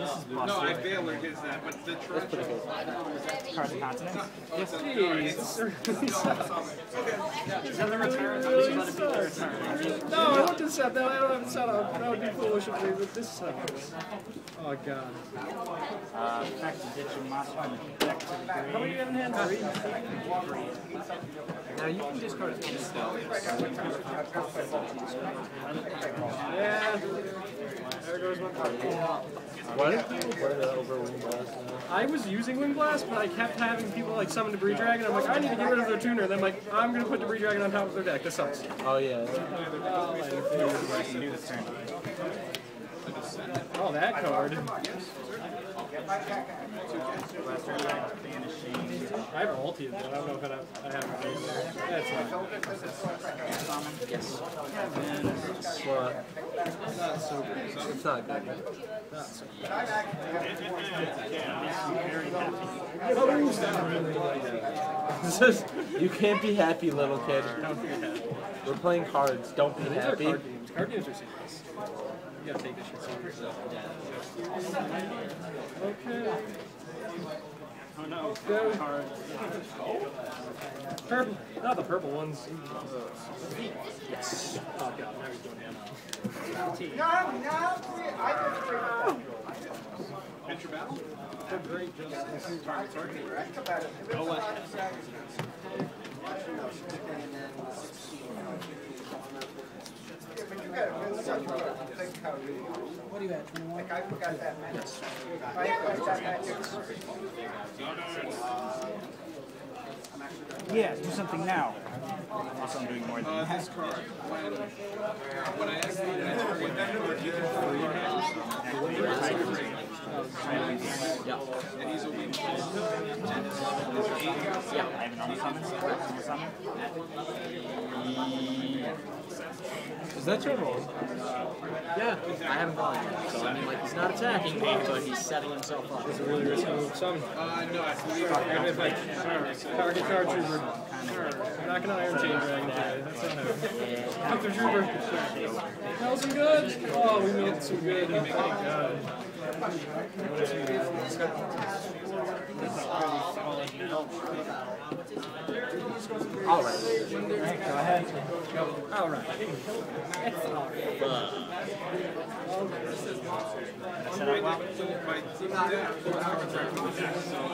this is No, I busted. Baylor gets that, but the That's pretty good. Cards and continents. Yes, Jeez, this really sucks. Is that the return? I'm just about to return. No, I want to set that. I don't have it set up. That would be foolish of me, but this sucks. Oh god. Uh, back to ditch your monster from the deck to the How many you have in hand? Three? Now you can discard it still. Yeah. There goes my card. Why do people play that over Wing Blast now? I was using Wind Blast, but I kept having people like summon Debris Dragon. I'm like, I need to get rid of their tuner. Then I'm like, I'm gonna put Debris Dragon on top of their deck. This sucks. Oh yeah. I can do this turn. Oh, that card. Last turn, back, banishing. I have ulti, but I don't know if I I have in there. That's not. Yes. But it's not good. This is, you can't be happy, little kid. We're playing cards. Don't be happy. card games. Card games are serious. You gotta take this shit seriously. Okay. Oh no. Go. Card. Purple. Not the purple ones. Yes. Oh god, now he's doing damage. Enter battle. Great justice. Target, target. Go left. What are you at, 21? Yes. Yeah, do something now. Also, I'm doing more than Uh, that. this card. When, when I activate it, when that card you can And he's a weak Yeah, I have an unsummon. Unsummon. Is that your roll? Yeah, I haven't gone yet. So I mean, like he's not attacking me, but he's setting himself up. It's a really risky move. Some. Uh, no, I believe And if like, target card I'm not gonna Iron Chain Dragon. That's not how. Hunter Trooper. Smells some good. Oh, we made some good. Thank God. All right. Go ahead. All right. Well. my team yeah,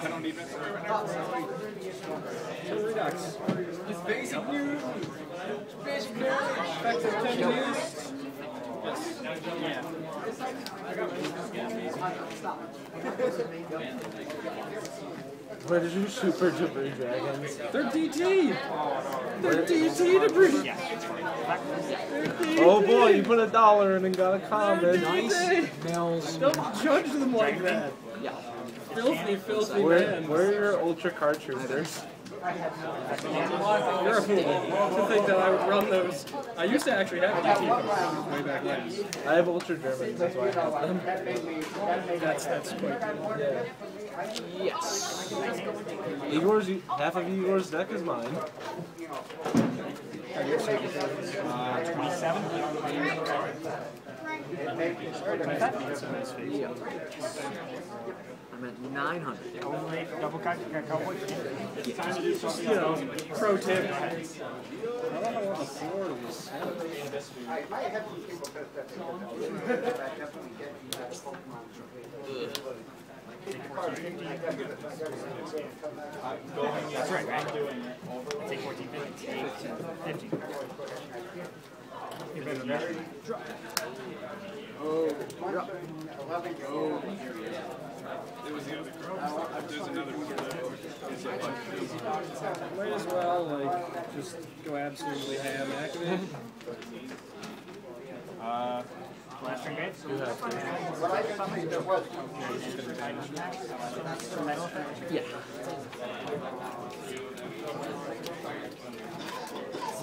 I don't need that. It's basic news. Basic news. Effective 10 use. Yeah. Where did you super debris dragons? They're DT. They're DT to bring. Oh boy, you put a dollar in and got a common. Nice. Don't judge them like that. Yeah. Filthy, filthy Where, man. where are your ultra card troopers? You're a fool to think that I would run those. I used to actually have DT cards way back when. I have ultra Germans, that's why I have them. That's that's quite good. Yes. Igor's, half of Igor's deck is mine. Uh, 27. I'm at 900. Overlay double cut. Got cowboy. Just you know, pro tip. I don't know what the floor is. That's right, right? Take 14, 15. 15. 15. You better not. There was the other card. There's another one. Might as well like just go absolutely ham activate. Uh, last turn gate. You. Yeah.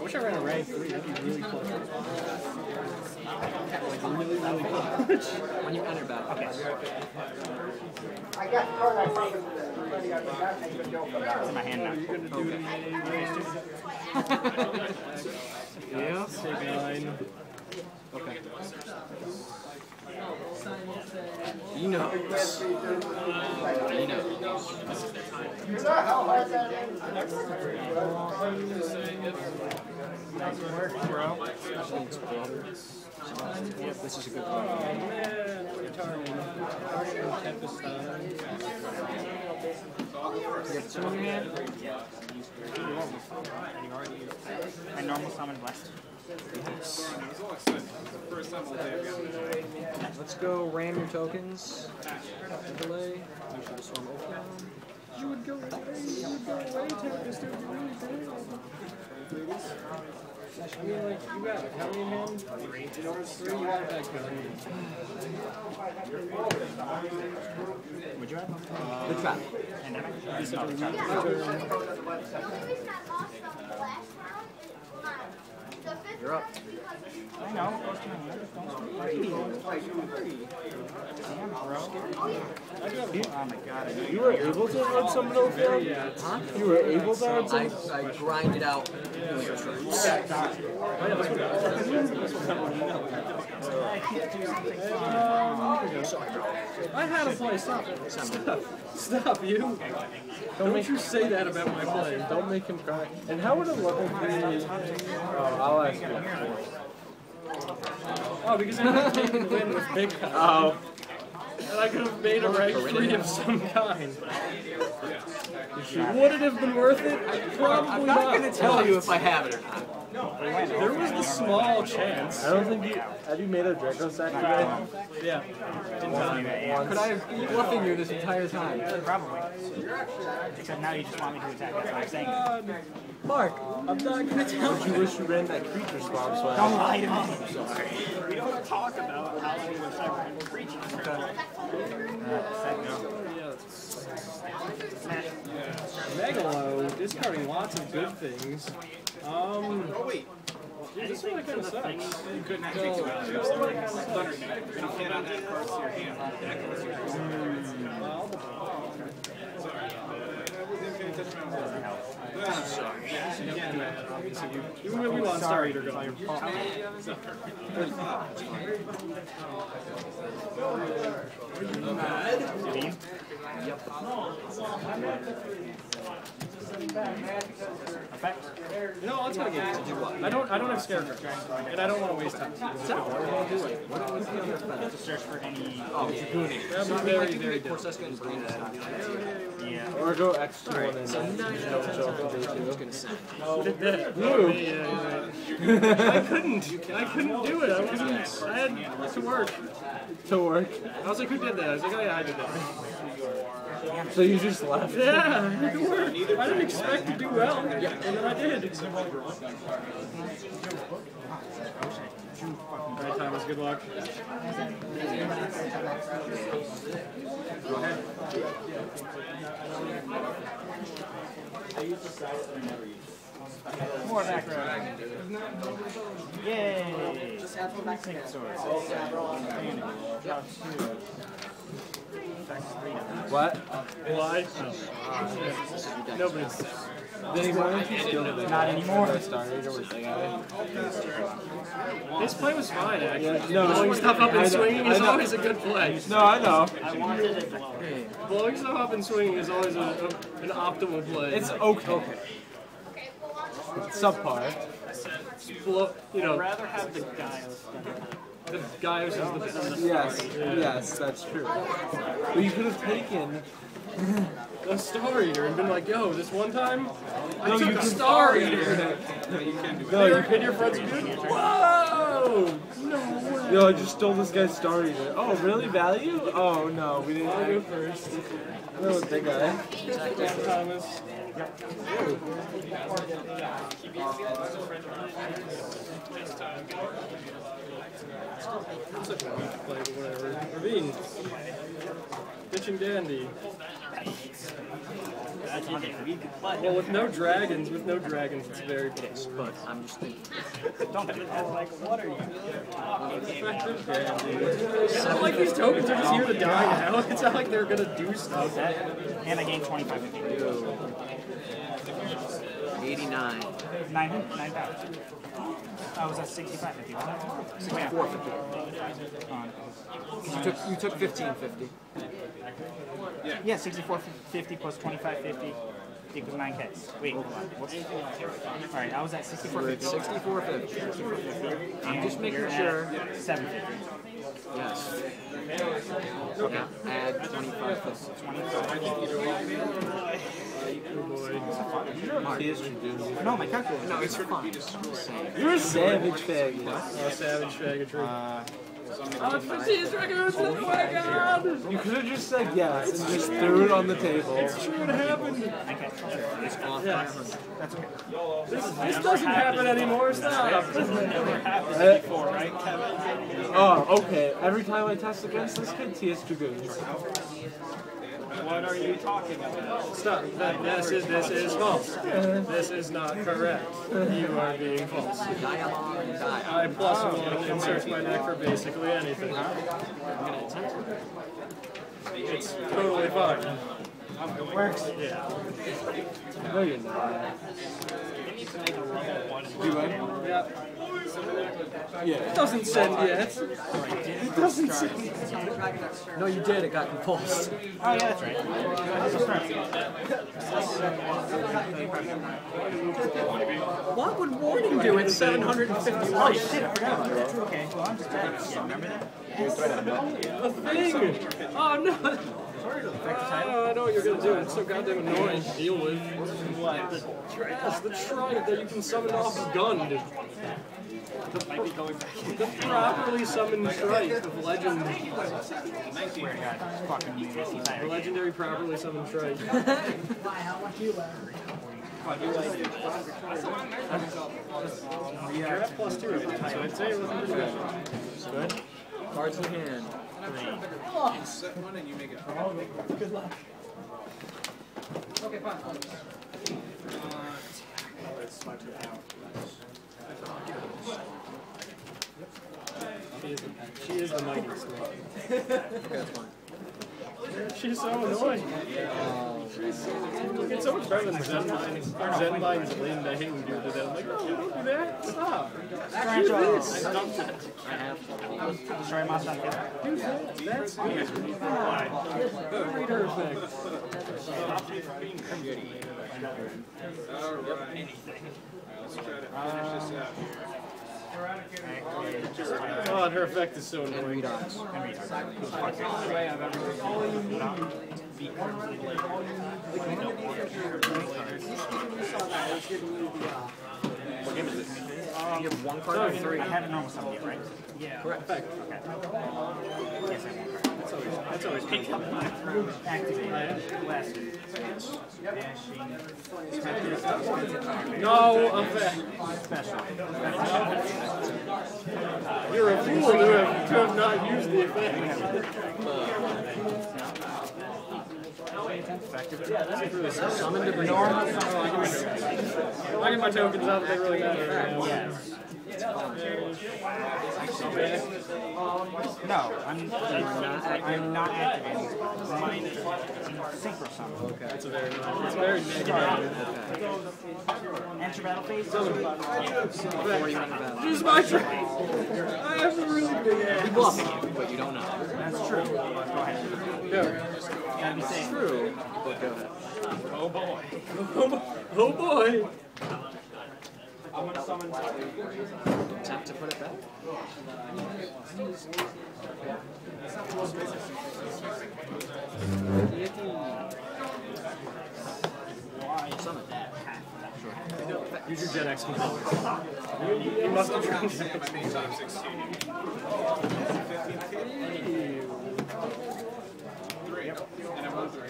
I wish I ran a rank three. That'd be really. Like really, really close. When you enter battle. Okay. I got card I. It's in my hand now. You're gonna do Yeah? Nine. Okay. He knows. You know how hard that is? Nice work, bro. Thanks, brother. Yep, this is a good one. Swing man. Normal summon blessed. Let's go ram your tokens. Delay. Open. You would go away, you would go away, Tempest. It would be really bad. I mean, like, you got. How many hand? Three. Three, you got it back. Would you have? The trap. Pandemic? He's the trap. The only reason I lost the last round is my the fifth You're up. round is because I know. Close to me. Don't scream. Damn, bro. Oh my god. I know You were able to hard summon Ophion? Yeah. Huh? You were able to hard I, summon? I grinded out your. I can't do I had a play. Stop it. Stop. Stop you. Don't you say that about my play. Don't make him cry. And how would a level 3... Oh, I'll ask you. Oh, because I had taken the win with Big Guy. Oh. And I could have made a rank 3 of some kind. Would it have been worth it? Probably I'm not going to tell you if I have it or not. There was the small chance. I don't think you... Have you made a Dracossack today? Yeah. Once. Could I have been bluffing you this entire time? Probably. Except now you just want me to attack. That's what I'm saying. God. Mark, I'm not going to tell You wish you ran that creature swap so Don't lie to me. Sorry. We don't talk about how we were separate preaching. Megalo, discarding lots of good things. Um, Oh, wait. dude, this one kind of sucks. You couldn't actually do it. You have something called Thunder Knight. You add cards to your hand. Deck unless you're Well, Sorry. I wasn't paying attention to my Sorry. you really want Star Eater going. Effect. No, I'll tell you. I don't. I don't have Scarecrow, and I don't want to waste time. To search for any. Oh, Dragooning. That'd be I very, like you very could get Corseska and Brain this time. Yeah. Go X2 and then don't show up to day I was two. going to say. Did that. Oh, yeah, yeah. I couldn't. I couldn't do it. I wasn't. I had to work. To work. I was like, who did that? I was like, oh yeah, I did that. So you just left. Yeah, I had to. I didn't expect to do well, and then I did. All right, Thomas. Good luck. More back row. Yay! Six swords. Draw two. Effect three. What? Nobody's. The Not anymore. The Star Eater with the guy. His play was fine, actually. no, Blowing stuff up and swinging is always a good play. No, I know. I wanted it below. Blowing stuff up and swinging is always a, a, an optimal play. It's okay. It's subpar. Blow, you I'd know, rather have the Giles than the guy who's the best. Yes, yes, that's true. But you could have taken. A Star Eater and been like, yo, this one time, I No, took you a Star Eater. No, Your, you and your friends like, whoa! No way. Yo, I just stole this guy's Star Eater. Oh, really? Value? Oh, no, we I'll go didn't. first. No, the guy. Damn, Thomas. Such a weak play, whatever. Ravine. Bitch and dandy. That's not a. Well, with no dragons, with no dragons, it's very close. But I'm just thinking. Don't be like, what are you? Effective dandy. It's not like these tokens are just here to die now. It's not like they're gonna do stuff. And I gained 25 to 89. Nine, nine thousand. Oh, I was at sixty-five fifty, wasn't it? Sixty-four fifty. You took you took 1550. Yeah, sixty-four fifty plus twenty-five fifty equals nine K. Wait, hold on. What's? All right, I was at sixty-four We're at fifty. 6450. I'm just making sure. Seven fifty. Yes. Yeah, add 2550. No, my calculator. No, it's fine. You're a savage faggot. Oh, savage faggotry. Uh, Oh, it's the cheese records! Oh my god! You could have just said yes and just threw it on the table. Sure what happened? It's off by 100. That's okay. This, this doesn't happen anymore, stop! Uh, oh, okay. Every time I test against this kid, TS Dragoons. What are you talking about? Stop. Th- This is, this is false. This is not correct. You are being false. I plus one can search my neck for basically anything. It's totally fine. It works. Yeah. No, you're not. Do I? Yeah. Yeah. It doesn't send yet. It doesn't send. No, you did. It got compulsed. Oh yeah, that's right. What would warning do at 750 life? Shit, I forgot about that. Okay, well I'm just remember that? A thing! Oh no! Oh, I know what you're gonna do. It's so goddamn annoying to deal with. What? The trash, the trident that you can summon off a gun. The properly summoned strike of legend. The legendary properly summoned strike. You're plus two, so I'd say it wasn't too bad. Cards in hand. Set one and you make it. Good luck. She is, uh, oh, she is the mightiest one. That's fine. She's so annoying. She's so, it's so much better than Zenmaines. Or Zen Mines Lynn, I hate when people do that. I'm like, no, don't do that. Stop. Do this. I have. Destroy monster on the field. Do that. That's weird. Reader effect. Alright. Anything. Let's try to finish this out. Oh, her effect is so annoying. read eyes. You have one card or three. I haven't normal something yet, right? Correct. Effect. Yes, I have one card. That's always, that's always good. Activate. Last. Dashing. No effect. Special. You're a fool to have, to have not used the effect. Summon to bring I get my tokens out, they really matter. Yes. No, I'm, I'm not activating. Synchro summon. That's a very, it's very negative. Enter battle phase. before you enter battle. This is my turn. I have a really big ass. Bluffing you, but you don't know. That's true. Go ahead. Go. Gotta be safe. True, but go ahead. Oh boy. Oh, oh boy. Attempt to summon Tap to put it back. Summon. Use your Gen X component. You, you must have tried My main top 16. Three. And I won three.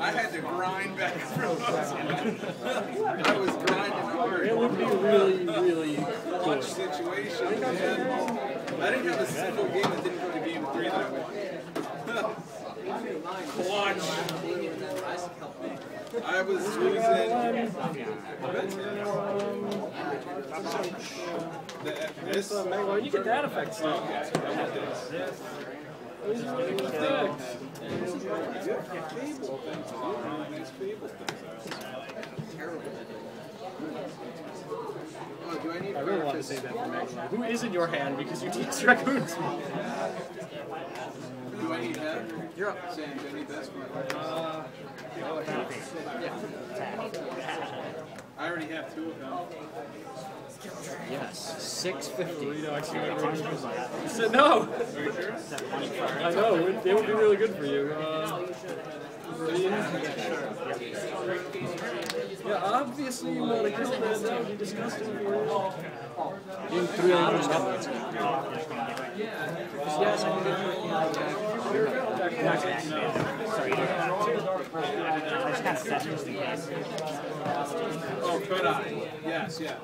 I had to grind back and forth. I was grinding hard. It would be really, really Clutch good. situation, man. I didn't have a single game that didn't go to game three that I won. Clutch. I was losing. The, this, man, well, you get that effect still. This is a good effect. Fable things. A lot of really nice Fable things. Oh, do I need I really want to say that for Magma. Who is in your hand because you teach raccoons? Do I need that? You're up. Sam, do I need this? Uh, I already have two of them. Yes. 650. no, I see what you're. I said no. I know. It, it would be really good for you. Uh, yeah, obviously you want to kill that. That would be disgusting for you. In 300 numbers. Yes, I can get your Sorry, I just kind of set just in case. Oh, could I? Yes, yes.